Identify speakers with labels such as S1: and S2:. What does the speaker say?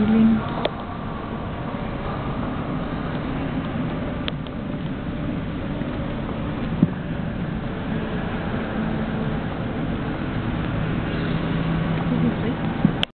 S1: feeling.